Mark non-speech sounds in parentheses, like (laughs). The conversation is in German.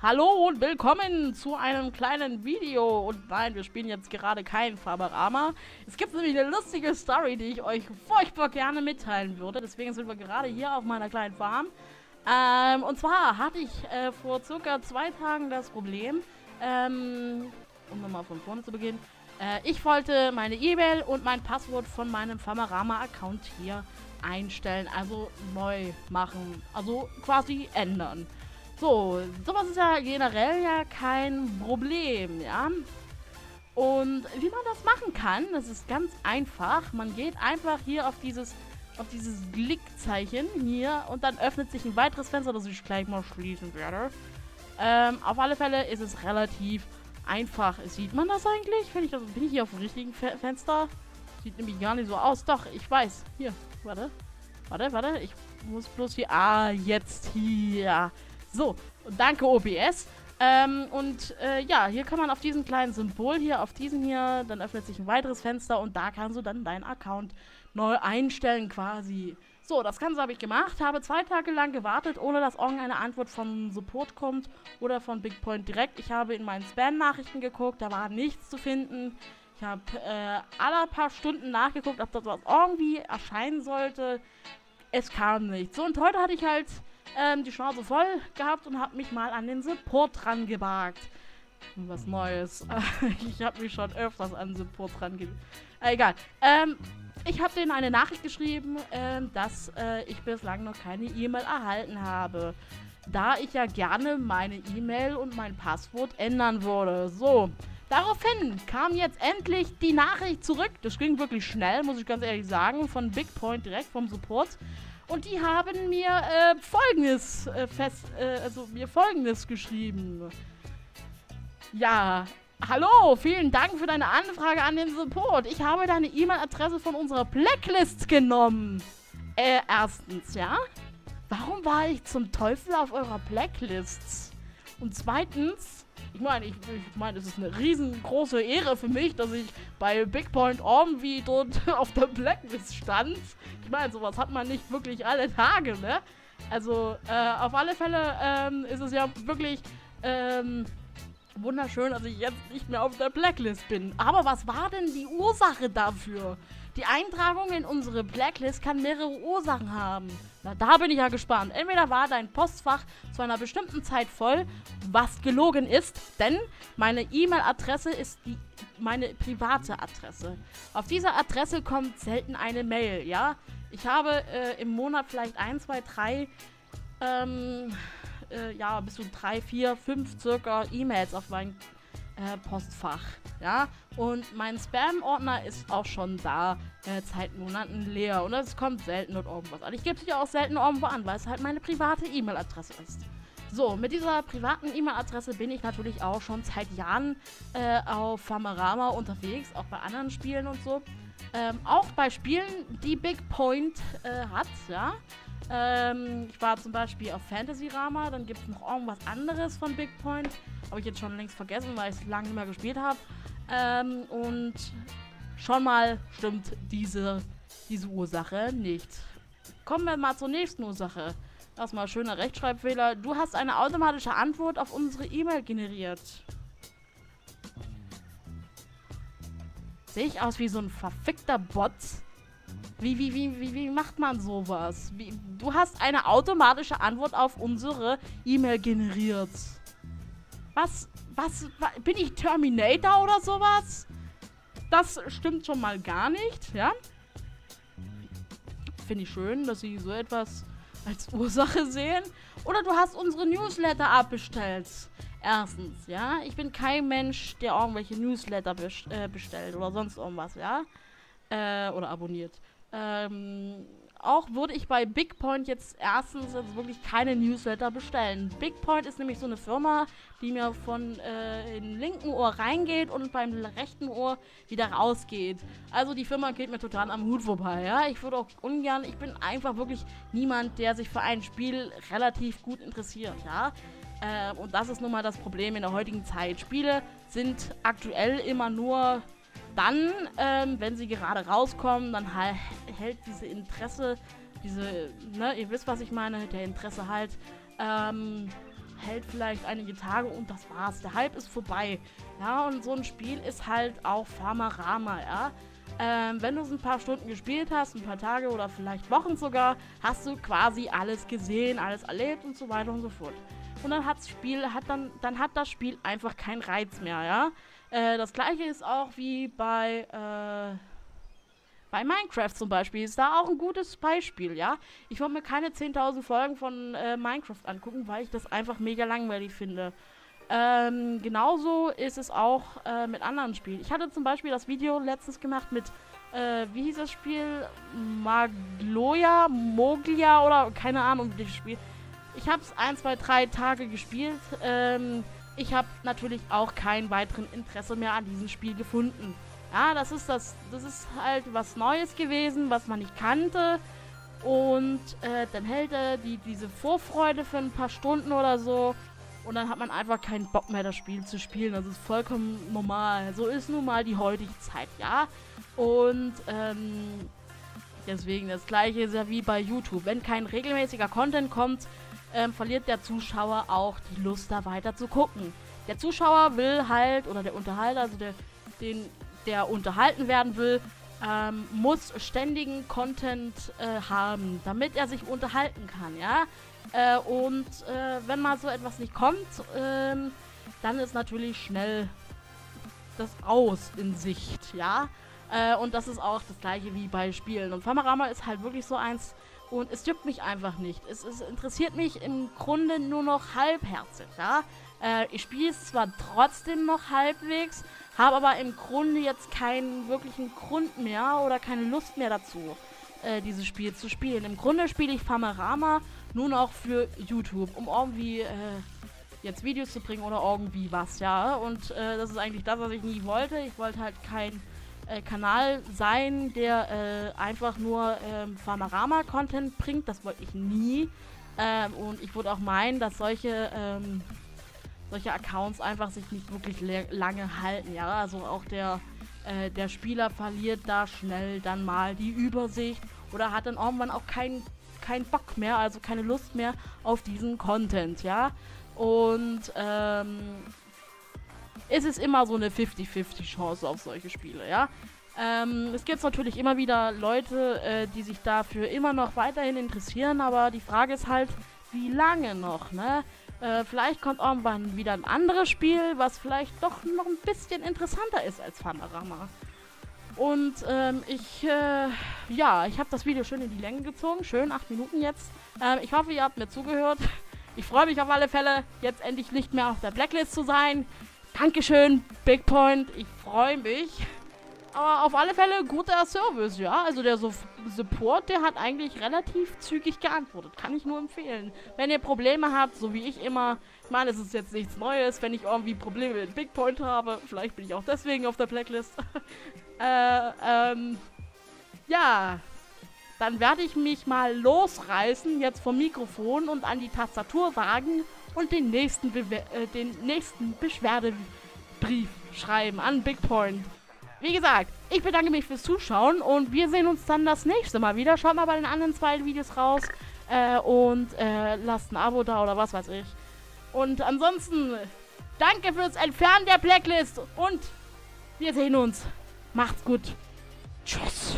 Hallo und willkommen zu einem kleinen Video. Und nein, wir spielen jetzt gerade kein Farmerama. Es gibt nämlich eine lustige Story, die ich euch furchtbar gerne mitteilen würde. Deswegen sind wir gerade hier auf meiner kleinen Farm. Ähm, und zwar hatte ich äh, vor circa zwei Tagen das Problem, ähm, um nochmal von vorne zu beginnen, äh, ich wollte meine E-Mail und mein Passwort von meinem Farmerama-Account hier einstellen, also neu machen, also quasi ändern. So, sowas ist ja generell ja kein Problem, ja. Und wie man das machen kann, das ist ganz einfach. Man geht einfach hier auf dieses auf dieses Glickzeichen hier und dann öffnet sich ein weiteres Fenster, das ich gleich mal schließen werde. Ähm, auf alle Fälle ist es relativ einfach. Sieht man das eigentlich? Bin ich, das, bin ich hier auf dem richtigen Fe Fenster? Sieht nämlich gar nicht so aus. Doch, ich weiß. Hier, warte. Warte, warte. Ich muss bloß hier... Ah, jetzt hier. So, danke OBS. Ähm, und äh, ja, hier kann man auf diesem kleinen Symbol hier, auf diesem hier, dann öffnet sich ein weiteres Fenster und da kannst du dann deinen Account neu einstellen quasi. So, das Ganze habe ich gemacht, habe zwei Tage lang gewartet, ohne dass irgendeine Antwort vom Support kommt oder von BigPoint direkt. Ich habe in meinen Spam-Nachrichten geguckt, da war nichts zu finden. Ich habe äh, alle paar Stunden nachgeguckt, ob das was irgendwie erscheinen sollte. Es kam nichts. So, und heute hatte ich halt ähm, die Schnauze voll gehabt und habe mich mal an den Support dran gewagt. Was Neues. (laughs) ich habe mich schon öfters an Support dran gewagt. Äh, egal. Ähm, ich habe denen eine Nachricht geschrieben, äh, dass äh, ich bislang noch keine E-Mail erhalten habe. Da ich ja gerne meine E-Mail und mein Passwort ändern würde. So. Daraufhin kam jetzt endlich die Nachricht zurück. Das ging wirklich schnell, muss ich ganz ehrlich sagen, von BigPoint direkt vom Support. Und die haben mir äh, folgendes äh, fest, äh, also mir folgendes geschrieben. Ja, hallo, vielen Dank für deine Anfrage an den Support. Ich habe deine E-Mail-Adresse von unserer Blacklist genommen. Äh, erstens, ja? Warum war ich zum Teufel auf eurer Blacklist? Und zweitens, ich meine, ich, ich meine, es ist eine riesengroße Ehre für mich, dass ich bei Big Point irgendwie dort (laughs) auf der Blacklist stand. Ich meine, sowas hat man nicht wirklich alle Tage, ne? Also, äh, auf alle Fälle ähm, ist es ja wirklich ähm, wunderschön, dass ich jetzt nicht mehr auf der Blacklist bin. Aber was war denn die Ursache dafür? Die Eintragung in unsere Blacklist kann mehrere Ursachen haben. Na, da bin ich ja gespannt. Entweder war dein Postfach zu einer bestimmten Zeit voll, was gelogen ist, denn meine E-Mail-Adresse ist die, meine private Adresse. Auf dieser Adresse kommt selten eine Mail, ja? Ich habe äh, im Monat vielleicht ein, zwei, drei, ähm, äh, ja, bis zu drei, vier, fünf circa E-Mails auf mein äh, Postfach, ja. Und mein Spam-Ordner ist auch schon da äh, seit Monaten leer und es kommt selten dort irgendwas an. Ich gebe es ja auch selten irgendwo an, weil es halt meine private E-Mail-Adresse ist. So, mit dieser privaten E-Mail-Adresse bin ich natürlich auch schon seit Jahren äh, auf Famarama unterwegs, auch bei anderen Spielen und so. Ähm, auch bei Spielen, die Big Point äh, hat, ja. Ähm, ich war zum Beispiel auf Fantasy Rama, dann gibt es noch irgendwas anderes von Big Point. Habe ich jetzt schon längst vergessen, weil ich es lange nicht mehr gespielt habe. Ähm, und schon mal stimmt diese, diese Ursache nicht. Kommen wir mal zur nächsten Ursache. Erstmal schöner Rechtschreibfehler. Du hast eine automatische Antwort auf unsere E-Mail generiert. Sehe ich aus wie so ein verfickter Bot? Wie, wie, wie, wie, wie macht man sowas? Wie, du hast eine automatische Antwort auf unsere E-Mail generiert. Was, was, was, bin ich Terminator oder sowas? Das stimmt schon mal gar nicht, ja? Finde ich schön, dass sie so etwas als Ursache sehen. Oder du hast unsere Newsletter abbestellt. Erstens, ja, ich bin kein Mensch, der irgendwelche Newsletter äh, bestellt oder sonst irgendwas, ja, äh, oder abonniert. Ähm, auch würde ich bei BigPoint jetzt erstens jetzt wirklich keine Newsletter bestellen. BigPoint ist nämlich so eine Firma, die mir von äh, in linken Ohr reingeht und beim rechten Ohr wieder rausgeht. Also die Firma geht mir total am Hut vorbei, ja. Ich würde auch ungern, ich bin einfach wirklich niemand, der sich für ein Spiel relativ gut interessiert, ja. Äh, und das ist nun mal das Problem in der heutigen Zeit. Spiele sind aktuell immer nur dann, ähm, wenn sie gerade rauskommen, dann halt, hält diese Interesse, diese, ne, ihr wisst, was ich meine, der Interesse halt, ähm, hält vielleicht einige Tage und das war's. Der Hype ist vorbei. Ja, und so ein Spiel ist halt auch Farmerama, ja. Ähm, wenn du es ein paar Stunden gespielt hast, ein paar Tage oder vielleicht Wochen sogar, hast du quasi alles gesehen, alles erlebt und so weiter und so fort. Und dann hat das Spiel, hat dann, dann hat das Spiel einfach keinen Reiz mehr, ja. Äh, das gleiche ist auch wie bei, äh, bei Minecraft zum Beispiel ist da auch ein gutes Beispiel, ja. Ich wollte mir keine 10.000 Folgen von äh, Minecraft angucken, weil ich das einfach mega langweilig finde. Ähm, genauso ist es auch äh, mit anderen Spielen. Ich hatte zum Beispiel das Video letztens gemacht mit, äh, wie hieß das Spiel? Magloja, Moglia oder keine Ahnung, wie das Spiel. Ich habe es ein, zwei, drei Tage gespielt. Ähm, ich habe natürlich auch kein weiteren Interesse mehr an diesem Spiel gefunden. Ja, das ist das, das ist halt was Neues gewesen, was man nicht kannte. Und äh, dann hält er die, diese Vorfreude für ein paar Stunden oder so. Und dann hat man einfach keinen Bock mehr, das Spiel zu spielen. Das ist vollkommen normal. So ist nun mal die heutige Zeit, ja. Und ähm, deswegen das gleiche ist ja wie bei YouTube. Wenn kein regelmäßiger Content kommt, ähm, verliert der Zuschauer auch die Lust, da weiter zu gucken. Der Zuschauer will halt, oder der Unterhalter, also der, den, der unterhalten werden will, ähm, muss ständigen Content äh, haben, damit er sich unterhalten kann, ja. Äh, und äh, wenn mal so etwas nicht kommt, ähm, dann ist natürlich schnell das Aus in Sicht, ja. Äh, und das ist auch das gleiche wie bei Spielen. Und Famarama ist halt wirklich so eins, und es juckt mich einfach nicht. Es, es interessiert mich im Grunde nur noch halbherzig, ja. Äh, ich spiele es zwar trotzdem noch halbwegs, habe aber im Grunde jetzt keinen wirklichen Grund mehr oder keine Lust mehr dazu, äh, dieses Spiel zu spielen. Im Grunde spiele ich Famarama nur noch für YouTube, um irgendwie äh, jetzt Videos zu bringen oder irgendwie was, ja. Und äh, das ist eigentlich das, was ich nie wollte. Ich wollte halt kein äh, Kanal sein, der äh, einfach nur ähm, Farmarama-Content bringt. Das wollte ich nie. Ähm, und ich würde auch meinen, dass solche, ähm, solche Accounts einfach sich nicht wirklich lange halten, ja. Also auch der, äh, der Spieler verliert da schnell dann mal die Übersicht oder hat dann irgendwann auch keinen keinen Bock mehr, also keine Lust mehr auf diesen Content, ja. Und ähm, es ist immer so eine 50-50 Chance auf solche Spiele, ja. Ähm, es gibt natürlich immer wieder Leute, äh, die sich dafür immer noch weiterhin interessieren, aber die Frage ist halt, wie lange noch, ne? Äh, vielleicht kommt irgendwann wieder ein anderes Spiel, was vielleicht doch noch ein bisschen interessanter ist als Panorama. Und ähm, ich, äh, ja, ich habe das Video schön in die Länge gezogen. Schön, acht Minuten jetzt. Ähm, ich hoffe, ihr habt mir zugehört. Ich freue mich auf alle Fälle, jetzt endlich nicht mehr auf der Blacklist zu sein. Dankeschön, Big Point. Ich freue mich. Aber auf alle Fälle guter Service, ja. Also der so Support, der hat eigentlich relativ zügig geantwortet. Kann ich nur empfehlen. Wenn ihr Probleme habt, so wie ich immer, ich meine, es ist jetzt nichts Neues, wenn ich irgendwie Probleme mit Big Point habe. Vielleicht bin ich auch deswegen auf der Blacklist. (laughs) Äh, ähm, ja, dann werde ich mich mal losreißen, jetzt vom Mikrofon und an die Tastatur wagen und den nächsten, Bewe äh, den nächsten Beschwerdebrief schreiben an Big Point. Wie gesagt, ich bedanke mich fürs Zuschauen und wir sehen uns dann das nächste Mal wieder. Schaut mal bei den anderen zwei Videos raus äh, und äh, lasst ein Abo da oder was weiß ich. Und ansonsten, danke fürs Entfernen der Blacklist und wir sehen uns. Macht's gut. Tschüss.